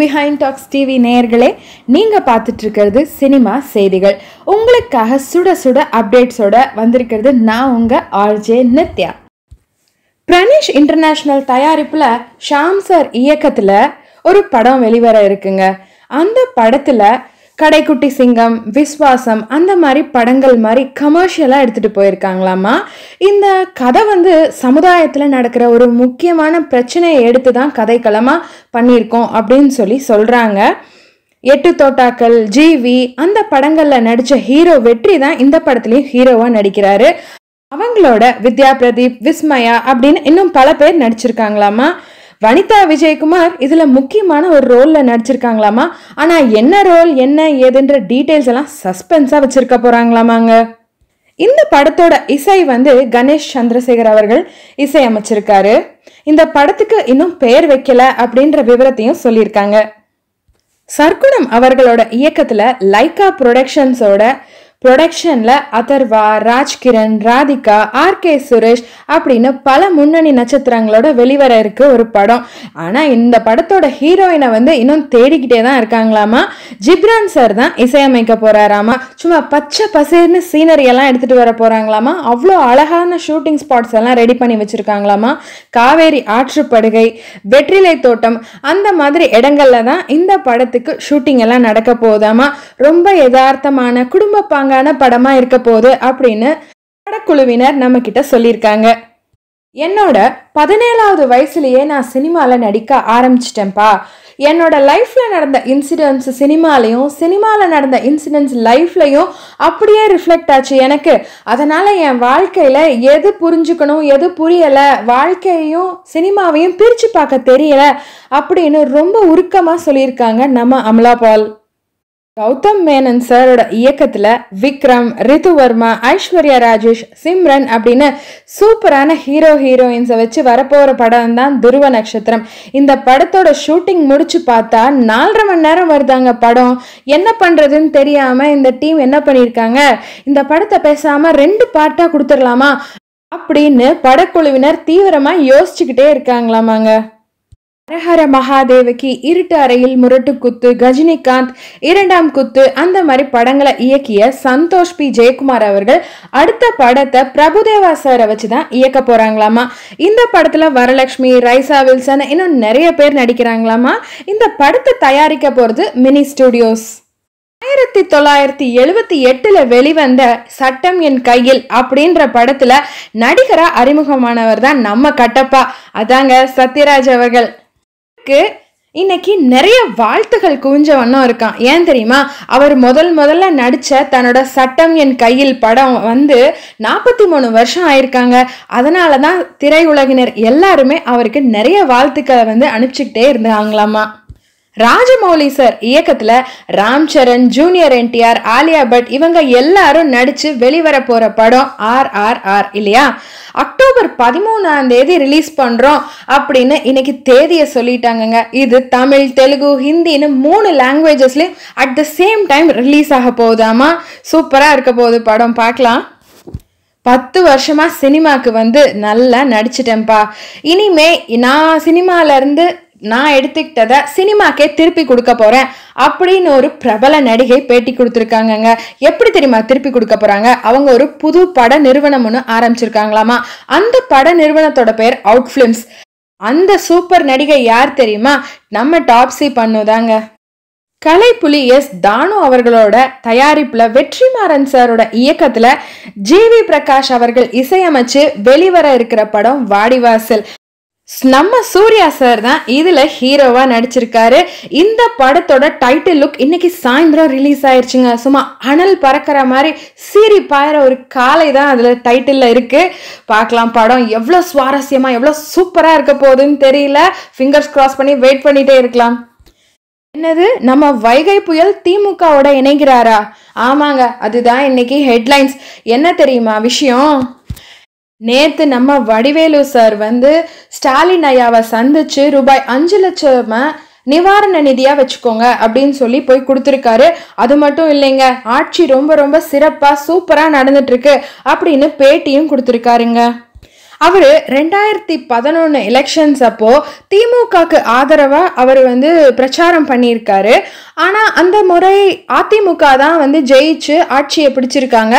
Behind tax TV நேயர்களே நீங்க பார்த்துட்டு இருக்கிறது சினிமா செய்திகள். உங்களுக்காக சுட சுட அப்டேட்ஸோட வந்திருக்கிறது நான் உங்க ஆர்ஜே நித்யா. பிரணேஷ் இன்டர்நேஷனல் தயாரிப்புல ஷாம் சார் இயக்கத்தில் ஒரு படம் வெளிவர இருக்குங்க. அந்த படத்துல கடைக்குட்டி சிங்கம் விஸ்வாசம் அந்த மாதிரி படங்கள் மாதிரி கமர்ஷியலாக எடுத்துகிட்டு போயிருக்காங்களாமா இந்த கதை வந்து சமுதாயத்தில் நடக்கிற ஒரு முக்கியமான பிரச்சனையை எடுத்து தான் கதைக்களமாக பண்ணியிருக்கோம் அப்படின்னு சொல்லி சொல்கிறாங்க எட்டு தோட்டாக்கள் ஜிவி அந்த படங்களில் நடித்த ஹீரோ வெற்றி தான் இந்த படத்துலேயும் ஹீரோவாக நடிக்கிறாரு. அவங்களோட வித்யா பிரதீப் விஸ்மயா அப்படின்னு இன்னும் பல பேர் நடிச்சிருக்காங்களாமா வனிதா விஜயகுமார் இதில் முக்கியமான ஒரு ரோலில் நடிச்சிருக்காங்களாமா? ஆனால் என்ன ரோல் என்ன ஏதுன்ற டீட்டெயில்ஸ் எல்லாம் சஸ்பென்ஸாக வச்சுருக்க போகிறாங்களாமாங்க இந்த படத்தோட இசை வந்து கணேஷ் சந்திரசேகர் அவர்கள் இசை அமைச்சிருக்காரு இந்த படத்துக்கு இன்னும் பெயர் வைக்கல அப்படின்ற விவரத்தையும் சொல்லியிருக்காங்க. சர்க்குணம் அவர்களோட இயக்கத்தில் லைக்கா ப்ரொடக்ஷன்ஸோட ப்ரொடக்ஷனில் அதர்வா ராஜ்கிரண் ராதிகா ஆர்கே சுரேஷ் அப்படின்னு பல முன்னணி நட்சத்திரங்களோட வெளிவர இருக்கு ஒரு படம். ஆனால் இந்த படத்தோட ஹீரோயினை வந்து இன்னும் தேடிக்கிட்டே தான் இருக்காங்களாமா? ஜிப்ரான் சார் தான் இசையமைக்க போகிறாராமா சும்மா பச்சை பசேர்னு சீனரி எல்லாம் எடுத்துகிட்டு வர போகிறாங்களாமா அவ்வளோ அழகான ஷூட்டிங் ஸ்பாட்ஸ் எல்லாம் ரெடி பண்ணி வச்சுருக்காங்களாமா? காவேரி ஆற்றுப்படுகை வெற்றிலை தோட்டம் அந்த மாதிரி இடங்கள்ல தான் இந்த படத்துக்கு ஷூட்டிங் எல்லாம் நடக்க போகுதாமா? ரொம்ப யதார்த்தமான குடும்ப பாங்கான படமா இருக்க போகுது அப்படின்னு படக்குழுவினர் நம்ம கிட்ட சொல்லியிருக்காங்க. என்னோட பதினேழாவது வயசுலயே நான் சினிமாவில் நடிக்க ஆரம்பிச்சிட்டேன்ப்பா. என்னோட லைஃப்பில் நடந்த இன்சிடென்ட்ஸ் சினிமாலையும் சினிமாவில் நடந்த இன்சிடென்ட்ஸ் லைஃப்லையும் அப்படியே ரிஃப்ளெக்ட் ஆச்சு எனக்கு. அதனால் என் வாழ்க்கையில் எது புரிஞ்சுக்கணும் எது புரியலை வாழ்க்கையையும் சினிமாவையும் பிரித்து பார்க்க தெரியலை அப்படின்னு ரொம்ப உருக்கமாக சொல்லியிருக்காங்க நம்ம அமலா பால். கௌதம் மேனன் சாரோட இயக்கத்தில் விக்ரம் ரிதுவர்மா ஐஸ்வர்யா ராஜேஷ் சிம்ரன் அப்படின்னு சூப்பரான ஹீரோ ஹீரோயின்ஸை வச்சு வரப்போகிற படம் தான் துருவ நட்சத்திரம். இந்த படத்தோட ஷூட்டிங் முடிச்சு பார்த்தா நாலரை மணி நேரம் வருதாங்க படம். என்ன பண்ணுறதுன்னு தெரியாமல் இந்த டீம் என்ன பண்ணியிருக்காங்க? இந்த படத்தை பேசாமல் ரெண்டு பார்ட்டாக கொடுத்துடலாமா? அப்படின்னு படக்குழுவினர் தீவிரமாக யோசிச்சுக்கிட்டே இருக்காங்களாமாங்க. ஹரஹர மகாதேவகி இருட்டு அறையில் முரட்டு குத்து கஜினிகாந்த் இரண்டாம் குத்து அந்த மாதிரி படங்களை இயக்கிய சந்தோஷ் பி. ஜெயக்குமார் அவர்கள் அடுத்த படத்தை பிரபுதேவா சாரை வச்சு தான் இயக்க போறாங்களாமா? இந்த படத்துல வரலட்சுமி ரைசா வில்சன் இன்னும் நிறைய பேர் நடிக்கிறாங்களாமா? இந்த படத்தை தயாரிக்க போறது மினி ஸ்டுடியோஸ். ஆயிரத்தி தொள்ளாயிரத்தி எழுபத்தி எட்டுல வெளிவந்த சட்டம் என் கையில் அப்படின்ற படத்துல நடிகரா அறிமுகமானவர் தான் நம்ம கட்டப்பா. அதாங்க சத்யராஜ் அவர்கள். இன்னைக்கு நிறைய வாழ்த்துகள் குவிஞ்ச வண்ணம் இருக்கான். ஏன் தெரியுமா? அவர் முதல் முதல்ல நடித்த தன்னோட சட்டம் என் கையில் படம் வந்து நாற்பத்தி மூணு வருஷம் ஆயிருக்காங்க. அதனால தான் திரையுலகினர் எல்லாருமே அவருக்கு நிறைய வாழ்த்துக்களை வந்து அனுப்பிச்சுக்கிட்டே இருந்தாங்களாமா? ராஜமௌலி சார் இயக்கத்துல ராம் சரண் ஜூனியர் என்டிஆர் ஆலியா பட் இவங்க எல்லாரும் நடிச்சு வெளிவர போற படம் ஆர் ஆர் ஆர் இல்லையா? அக்டோபர் பதிமூணாம் தேதி ரிலீஸ் பண்றோம் அப்படின்னு இன்னைக்கு தேதியை சொல்லிட்டாங்கங்க. இது தமிழ் தெலுங்கு ஹிந்தின்னு மூணு லாங்குவேஜஸ்லயும் at the same time release ஆக போகுதாமா? சூப்பரா இருக்க போகுது படம் பார்க்கலாம். பத்து வருஷமாக சினிமாக்கு வந்து நல்லா நடிச்சிட்டேன்ப்பா. இனிமே நான் சினிமாவிலேருந்து நான் எடுத்துக்கிட்டதை சினிமாக்கே திருப்பி கொடுக்க போகிறேன் அப்படின்னு ஒரு பிரபல நடிகை பேட்டி கொடுத்துருக்காங்கங்க. எப்படி தெரியுமா திருப்பி கொடுக்க போகிறாங்க அவங்க ஒரு புது பட நிறுவனம் ஒன்று ஆரம்பிச்சிருக்காங்களாமா. அந்த பட நிறுவனத்தோட பேர் அவுட் ஃபிலிம்ஸ் அந்த சூப்பர் நடிகை யார் தெரியுமா? நம்ம டாப்ஸி பண்ணுதாங்க கலைப்புலி எஸ் தானு அவர்களோட தயாரிப்பில் வெற்றிமாறன் சாரோட இயக்கத்தில் ஜிவி பிரகாஷ் அவர்கள் இசையமைச்சு வெளிவர இருக்கிற படம் வாடிவாசல். நம்ம சூர்யா சார் தான் இதில் ஹீரோவாக நடிச்சிருக்காரு. இந்த படத்தோட டைட்டில் லுக் இன்னைக்கு சாயந்தரம் ரிலீஸ் ஆயிடுச்சுங்க சும்மா அனல் பறக்கிற மாதிரி சீறி பாயிற ஒரு காலை தான் அதில் டைட்டிலில் இருக்குது பார்க்கலாம் படம் எவ்வளோ சுவாரஸ்யமாக எவ்வளோ சூப்பராக இருக்க போகுதுன்னு தெரியல. ஃபிங்கர்ஸ் கிராஸ் பண்ணி வெயிட் பண்ணிகிட்டே இருக்கலாம். என்னது? நம்ம வைகை புயல் திமுகவோட இணைகிறாரா? ஆமாங்க அதுதான் இன்னைக்கு ஹெட்லைன்ஸ் என்ன தெரியுமா விஷயம்? நேற்று நம்ம வடிவேலு சார் வந்து ஸ்டாலின் ஐயாவை சந்திச்சு ரூபாய் அஞ்சு லட்சம் நிவாரண நிதியாக வச்சுக்கோங்க அப்படின்னு சொல்லி போய் கொடுத்துருக்காரு. அது மட்டும் இல்லைங்க ஆட்சி ரொம்ப ரொம்ப சிறப்பாக சூப்பராக நடந்துட்டுருக்கு அப்படின்னு பேட்டியும் கொடுத்துருக்காருங்க. அவர் ரெண்டாயிரத்தி பதினொன்று எலெக்ஷன்ஸ் அப்போது திமுகக்கு ஆதரவாக அவர் வந்து பிரச்சாரம் பண்ணியிருக்காரு. ஆனால் அந்த முறை அதிமுக தான் வந்து ஜெயிச்சு ஆட்சியை பிடிச்சிருக்காங்க.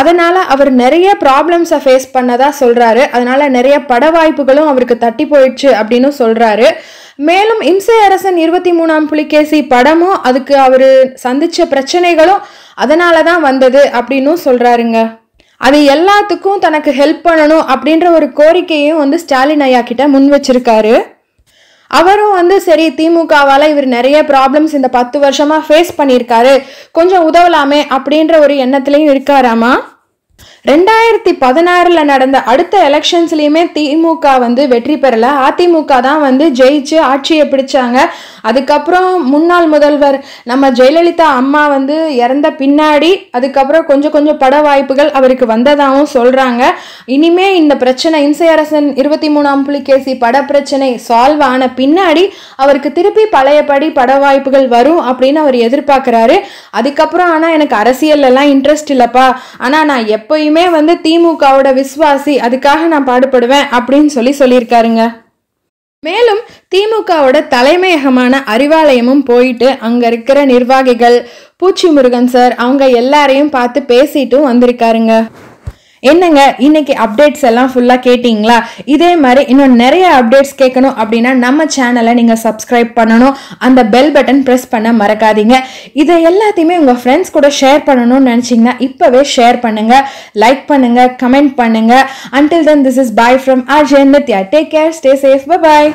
அதனால் அவர் நிறைய ப்ராப்ளம்ஸை ஃபேஸ் பண்ணதாக சொல்கிறாரு அதனால் நிறைய பட வாய்ப்புகளும் அவருக்கு தட்டி போயிடுச்சு அப்படின்னு சொல்கிறாரு மேலும் இம்சை அரசன் இருபத்தி மூணாம் புலிகேசி படமும் அதுக்கு அவர் சந்தித்த பிரச்சனைகளும் அதனால தான் வந்தது அப்படின்னும் சொல்கிறாருங்க அது எல்லாத்துக்கும் தனக்கு ஹெல்ப் பண்ணணும் அப்படின்ற ஒரு கோரிக்கையும் வந்து ஸ்டாலின் ஐயா கிட்ட முன் வச்சிருக்காரு. அவரும் வந்து சரி திமுகவால் இவர் நிறைய ப்ராப்ளம்ஸ் இந்த பத்து வருஷமாக ஃபேஸ் பண்ணியிருக்காரு. கொஞ்சம் உதவலாமே அப்படின்ற ஒரு எண்ணத்துலையும் இருக்காராமா? ரெண்டாயிரத்தி பதினாறில் நடந்த அடுத்த எலெக்ஷன்ஸ்லையுமே திமுக வந்து வெற்றி பெறலை. அதிமுக தான் வந்து ஜெயிச்சு ஆட்சியை பிடிச்சாங்க. அதுக்கப்புறம் முன்னாள் முதல்வர் நம்ம ஜெயலலிதா அம்மா வந்து இறந்த பின்னாடி அதுக்கப்புறம் கொஞ்சம் கொஞ்சம் பட வாய்ப்புகள் அவருக்கு வந்ததாகவும் சொல்கிறாங்க இனிமே இந்த பிரச்சனை இம்சை அரசன் இருபத்தி மூணாம் புலிகேசி பட பிரச்சனை சால்வ் ஆன பின்னாடி அவருக்கு திருப்பி பழையபடி பட வாய்ப்புகள் வரும் அப்படின்னு அவர் எதிர்பார்க்குறாரு. அதுக்கப்புறம் ஆனால் எனக்கு அரசியல்லாம் இன்ட்ரெஸ்ட் இல்லைப்பா. ஆனால் நான் எப்போயும் வந்து திமுகவோட விசுவாசி அதுக்காக நான் பாடுபடுவேன் அப்படின்னு சொல்லி சொல்லியிருக்காருங்க. மேலும் திமுகவோட தலைமையகமான அறிவாலயமும் போயிட்டு அங்க இருக்கிற நிர்வாகிகள் பூச்சி முருகன் சார் அவங்க எல்லாரையும் பார்த்து பேசிட்டும் வந்திருக்காருங்க. என்னங்க இன்னைக்கு அப்டேட்ஸ் எல்லாம் ஃபுல்லாக கேட்டிங்களா? இதே மாதிரி இன்னும் நிறைய அப்டேட்ஸ் கேட்கணும் அப்படின்னா நம்ம சேனலை நீங்கள் சப்ஸ்கிரைப் பண்ணணும். அந்த பெல் பட்டன் ப்ரெஸ் பண்ண மறக்காதீங்க. இதை எல்லாத்தையுமே உங்கள் ஃப்ரெண்ட்ஸ் கூட ஷேர் பண்ணணும்னு நினச்சிங்கன்னா இப்போவே ஷேர் பண்ணுங்கள் லைக் பண்ணுங்கள் கமெண்ட் பண்ணுங்கள் until then this is bye from R Jayanthitya take care stay safe bye